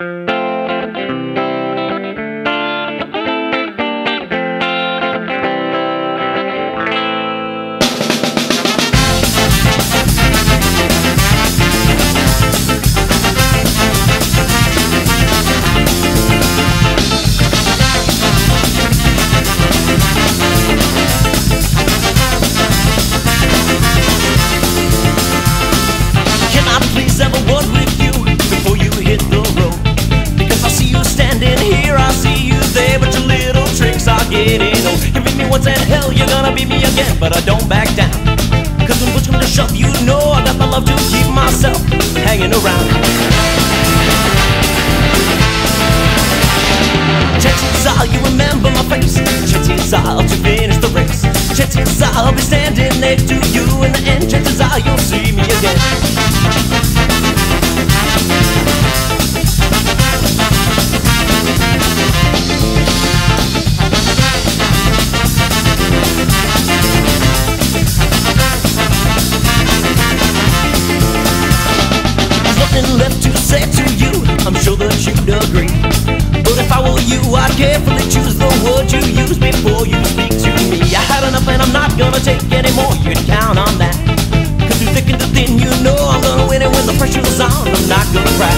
Can once and hell, you're gonna beat me again, but I don't back down. Cause when push comes to shove, you know I got the love to keep myself hanging around. Chances are you remember my face. Chances are to finish the race. Chances are I'll be standing nothing left to say to you. I'm sure that you'd agree. But if I were you, I'd carefully choose the words you use before you speak to me. I had enough and I'm not gonna take any more. You can count on that. Cause through thick and thin, you know I'm gonna win it when the pressure's on. I'm not gonna cry.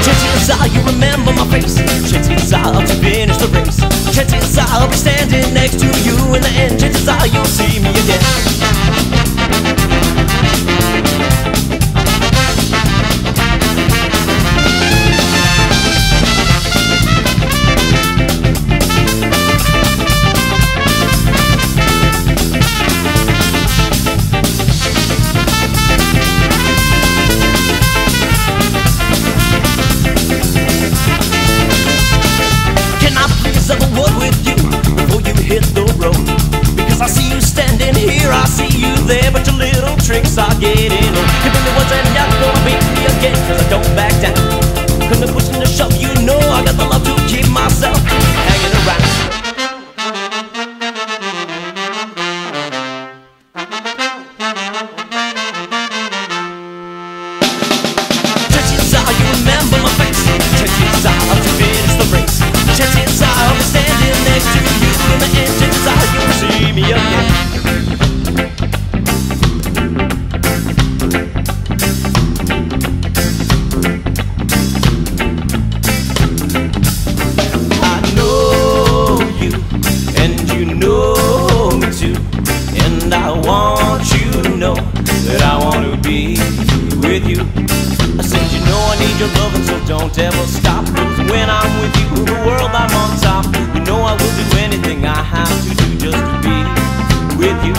Chances are you remember my face. Chances are to finish the race. Chances are I'll be standing next to you in the end. Chances are you'll see don't ever stop. when I'm with you, the world I'm on top. You know I will do anything I have to do just to be with you.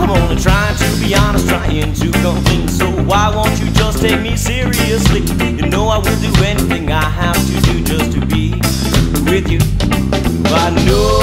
I'm only trying to be honest, trying to clean. So why won't you just take me seriously? You know I will do anything I have to do just to be with you. I know